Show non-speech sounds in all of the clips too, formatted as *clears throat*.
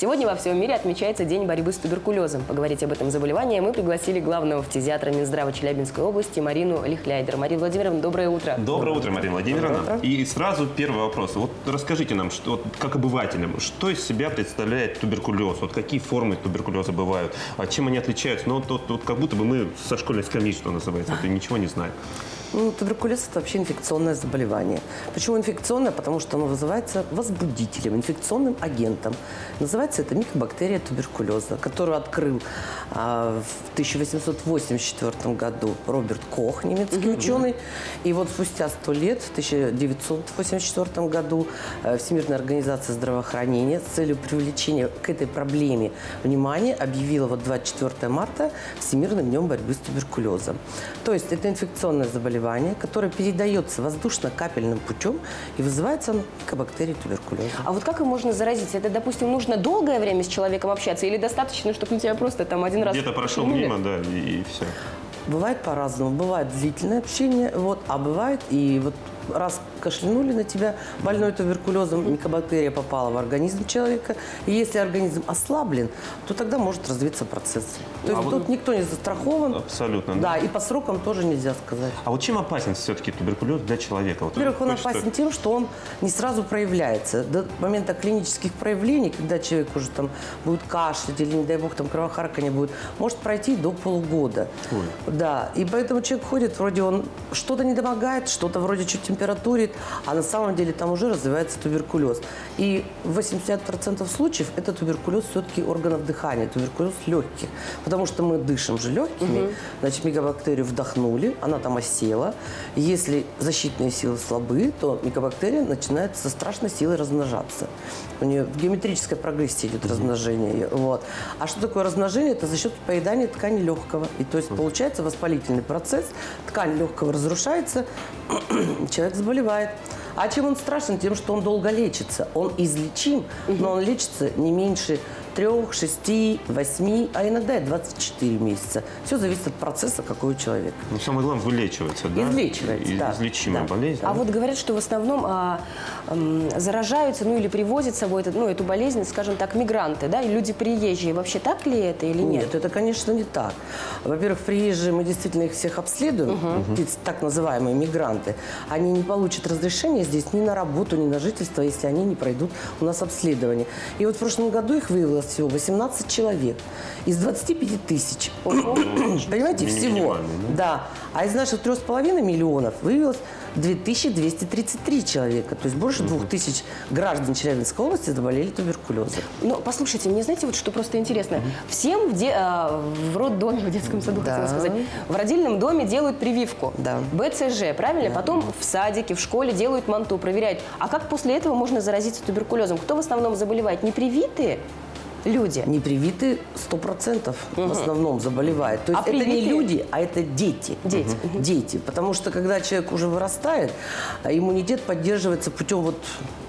Сегодня во всем мире отмечается День борьбы с туберкулезом. Поговорить об этом заболевании мы пригласили главного фтизиатра Минздрава Челябинской области Марину Лихляйдер. Марина Владимировна, доброе утро. Доброе утро, Марина Владимировна. И сразу первый вопрос. Вот расскажите нам, что, вот, как обывателям, что из себя представляет туберкулез? Вот какие формы туберкулеза бывают? А чем они отличаются? Ну, вот, вот, вот как будто бы мы со школьной скамьи, что называется, вот, и ничего не знаем. Ну, туберкулез – это вообще инфекционное заболевание. Почему инфекционное? Потому что оно вызывается возбудителем, инфекционным агентом. Называется это микобактерия туберкулеза, которую открыл а, в 1884 году Роберт Кох, немецкий ученый. И вот спустя сто лет, в 1984 году, э, Всемирная организация здравоохранения с целью привлечения к этой проблеме внимания объявила вот 24 марта Всемирным днем борьбы с туберкулезом. То есть это инфекционное заболевание заболевание, которое передается воздушно-капельным путем и вызывается микобактерией туберкулеза. А вот как им можно заразиться? Это, допустим, нужно долгое время с человеком общаться или достаточно, чтобы на тебя просто там один раз... Где-то прошел мимо, да, и, и все. Бывает по-разному. Бывает длительное общение, вот, а бывает и вот раз кашлянули на тебя больной туберкулезом, микобактерия попала в организм человека. И если организм ослаблен, то тогда может развиться процесс. То есть А вот- тут никто не застрахован. Абсолютно. Да, и по срокам тоже нельзя сказать. А вот чем опасен все-таки туберкулез для человека? Вот Во-первых, он хочется- опасен тем, что он не сразу проявляется. До момента клинических проявлений, когда человек уже там будет кашлять или, не дай бог, там кровохарканье будет, может пройти до полугода. Ой. Да, и поэтому человек ходит, вроде он что-то не домогает, что-то вроде чуть температурит, а на самом деле там уже развивается туберкулез. И в 80% случаев это туберкулез все-таки органов дыхания, туберкулез легких. Потому что мы дышим же легкими, значит, микобактерию вдохнули, она там осела. Если защитные силы слабы, то микобактерия начинает со страшной силой размножаться. У нее в геометрической прогрессии идет размножение. ее, Вот. А что такое размножение? Это за счет поедания ткани легкого. И то есть получается воспалительный процесс, ткань легкого разрушается, *clears throat* человек заболевает. А чем он страшен? Тем, что он долго лечится. Он излечим, но он лечится не меньше трех, шести, восьми, а иногда и 24 месяца. Все зависит от процесса, какой у человека. Ну, самое главное, вылечивается, да? Излечивается, да. Излечимая Да. болезнь. А вот говорят, что в основном а, м, заражаются, ну или привозят с собой этот, ну, эту болезнь, скажем так, мигранты, да, и люди приезжие. Вообще так ли это или нет? Нет, это, конечно, не так. Во-первых, приезжие, мы действительно их всех обследуем, эти так называемые мигранты. Они не получат разрешения здесь ни на работу, ни на жительство, если они не пройдут у нас обследование. И вот в прошлом году их выявилось всего 18 человек из 25 тысяч. *coughs* Понимаете, всего. Да. А из наших 3,5 миллионов выявилось 2233 человека. То есть больше 2000 граждан Челябинской области заболели туберкулезом. Ну, послушайте, мне знаете, вот что просто интересно. Всем в, де- а, в роддоме, в детском саду, Да. хотела сказать, в родильном доме делают прививку. Да. БЦЖ, правильно? Потом в садике, в школе делают манту, проверяют. А как после этого можно заразиться туберкулезом? Кто в основном заболевает? Непривитые люди? Непривитые 100% в основном заболевают. То есть А это не привитые? люди, а это дети. Дети. Дети. Потому что когда человек уже вырастает, а иммунитет поддерживается путем вот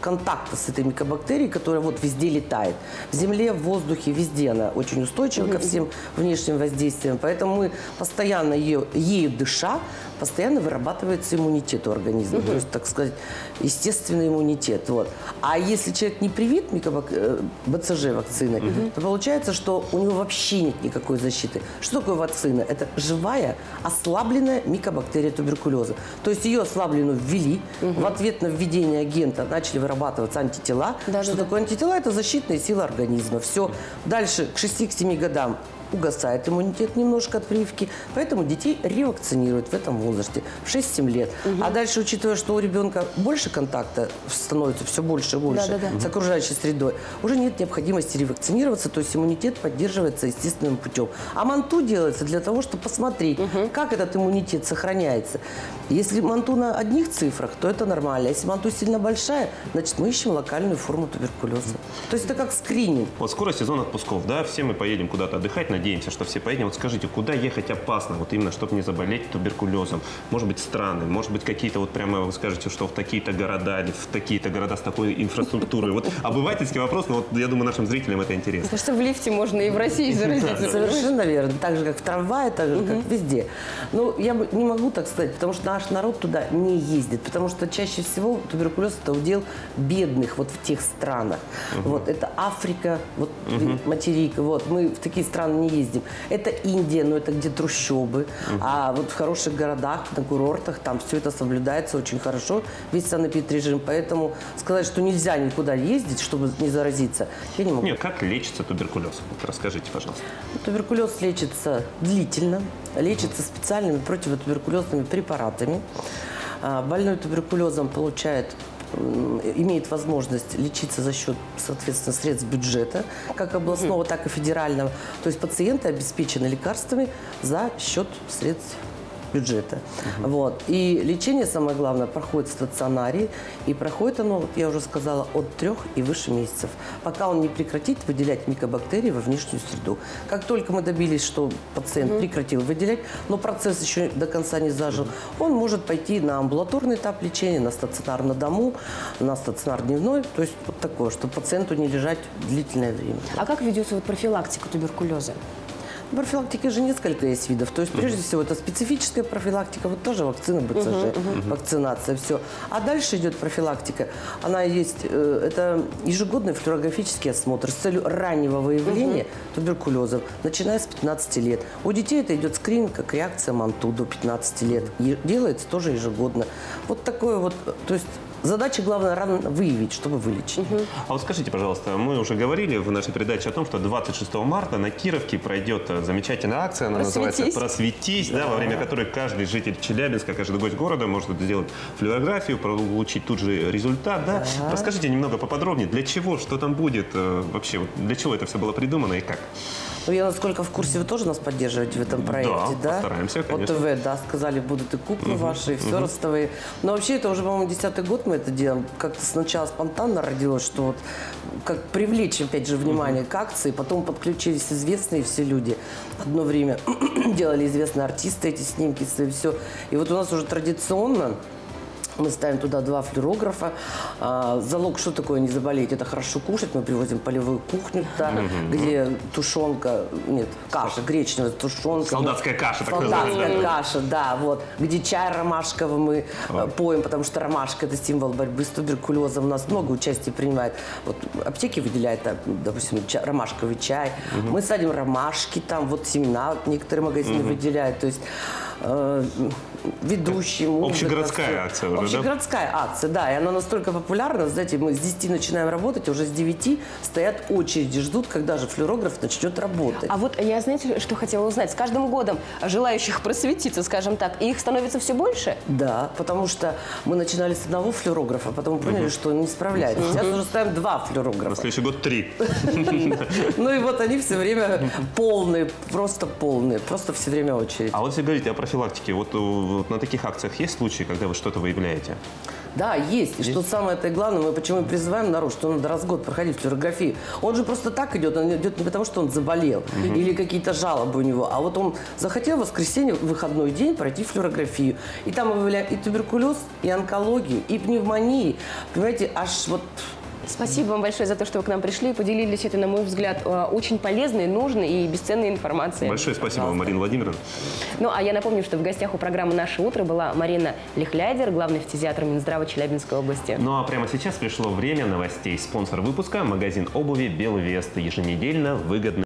контакта с этой микобактерией, которая вот везде летает. В земле, в воздухе, везде она очень устойчива ко всем внешним воздействиям. Поэтому мы постоянно ее, ею дыша, постоянно вырабатывается иммунитет у организма. То есть, так сказать, естественный иммунитет. Вот. А если человек не привит микобак... э, БЦЖ вакциной, то получается, что у него вообще нет никакой защиты. Что такое вакцина? Это живая, ослабленная микобактерия туберкулеза. То есть ее ослабленную ввели, в ответ на введение агента начали вырабатываться антитела. Да, что да, да. такое антитела? Это защитные силы организма. Все. Дальше к 6-7 годам угасает иммунитет немножко от прививки, поэтому детей ревакцинируют в этом возрасте, в 6-7 лет. А дальше, учитывая, что у ребенка больше контакта становится все больше и больше Да-да-да. с окружающей средой, уже нет необходимости ревакцинироваться, то есть иммунитет поддерживается естественным путем. А манту делается для того, чтобы посмотреть, как этот иммунитет сохраняется. Если манту на одних цифрах, то это нормально. Если манту сильно большая, значит мы ищем локальную форму туберкулеза. То есть это как скрининг. Вот скоро сезон отпусков, да, все мы поедем куда-то отдыхать на надеемся, что все поедем. Вот скажите, куда ехать опасно, вот именно, чтобы не заболеть туберкулезом? Может быть, страны, может быть, какие-то вот прямо вы скажете, что в такие-то города или в такие-то города с такой инфраструктурой. Вот обывательский вопрос, но вот я думаю, нашим зрителям это интересно. Потому что в лифте можно и в России *laughs* заразиться. Совершенно верно. Так же, как в трамвае, так же, как везде. Ну, я не могу так сказать, потому что наш народ туда не ездит. Потому что чаще всего туберкулез – это удел бедных вот в тех странах. Вот, это Африка, вот материк, вот. Мы в такие страны не ездим. Это Индия, но это где трущобы. А вот в хороших городах, на курортах, там все это соблюдается очень хорошо, весь санэпид-режим. Поэтому сказать, что нельзя никуда ездить, чтобы не заразиться, я не могу. Нет, как лечится туберкулез? Вот расскажите, пожалуйста. Туберкулез лечится длительно, лечится специальными противотуберкулезными препаратами. А, Больной туберкулезом получает имеет возможность лечиться за счет, соответственно, средств бюджета, как областного, так и федерального. То есть пациенты обеспечены лекарствами за счет средств бюджета. Вот. И лечение, самое главное, проходит в стационаре. И проходит оно, вот я уже сказала, от трех и выше месяцев. Пока он не прекратит выделять микобактерии во внешнюю среду. Как только мы добились, что пациент прекратил выделять, но процесс еще до конца не зажил, он может пойти на амбулаторный этап лечения, на стационар на дому, на стационар дневной. То есть вот такое, чтобы пациенту не лежать длительное время. А как ведется вот профилактика туберкулеза? Профилактики же несколько есть видов. То есть, прежде всего, это специфическая профилактика, вот тоже вакцина БЦЖ, вакцинация, все. А дальше идет профилактика. Она есть, э, это ежегодный флюорографический осмотр с целью раннего выявления туберкулеза, начиная с 15 лет. У детей это идет скрининг, как реакция МАНТУ до 15 лет. Делается тоже ежегодно. Вот такое вот, то есть задача главное рано выявить, чтобы вылечить. А вот скажите, пожалуйста, мы уже говорили в нашей передаче о том, что 26 марта на Кировке пройдет э, замечательная акция, она называется Просветись. «Просветись», да, во время которой каждый житель Челябинска, каждый гость города может сделать флюорографию, получить тут же результат. Да? Расскажите немного поподробнее, для чего, что там будет, э, вообще, для чего это все было придумано и как? Ну, я насколько в курсе, вы тоже нас поддерживаете в этом проекте, да? постараемся, конечно. ОТВ, да, сказали, будут и куклы ваши, и все ростовые. Но вообще это уже, по-моему, десятый год мы это делаем. Как-то сначала спонтанно родилось, что вот как привлечь, опять же, внимание к акции, потом подключились известные все люди. Одно время *clears throat* делали известные артисты эти снимки, все. И вот у нас уже традиционно мы ставим туда два флюорографа. А, залог, что такое не заболеть? Это хорошо кушать. Мы привозим полевую кухню, туда, где тушенка, нет, каша гречневая, тушенка. Солдатская каша, так Солдатская каша, да, вот. Где чай ромашковый мы э, поем, потому что ромашка – это символ борьбы с туберкулезом. У нас много участия принимает. Вот аптеки выделяют, допустим, ча- ромашковый чай. Мы садим ромашки, там вот семена некоторые магазины выделяют. То есть э, ведущий, музыка. Общегородская акция уже, да? Общегородская акция, да. И она настолько популярна, знаете, мы с 10 начинаем работать, уже с 9 стоят очереди, ждут, когда же флюорограф начнет работать. А вот я, знаете, что хотела узнать? С каждым годом желающих просветиться, скажем так, их становится все больше? Да, потому что мы начинали с одного флюорографа, потом поняли, что он не справляется. Сейчас уже ставим два На флюорографа. следующий год три. Ну и вот они все время полные, просто полные, просто все время очередь. А вот если говорить о профилактике, вот, э, вот на таких акциях есть случаи, когда вы что-то выявляете? Да, есть. И что самое это главное, мы почему и призываем народ, что надо раз в год проходить флюорографию. Он же просто так идет, он идет не потому, что он заболел или какие-то жалобы у него, а вот он захотел в воскресенье, в выходной день пройти флюорографию. И там мы выявляем и туберкулез, и онкологию, и пневмонии. Понимаете, аж вот Спасибо вам большое за то, что вы к нам пришли и поделились этой, на мой взгляд, э, очень полезной, нужной и бесценной информацией. Большое спасибо вам, Марина Владимировна. Ну, а я напомню, что в гостях у программы «Наше утро» была Марина Лихлядер, главный фтизиатр Минздрава Челябинской области. Ну а прямо сейчас пришло время новостей. Спонсор выпуска – магазин обуви «Белвест». Еженедельно выгодно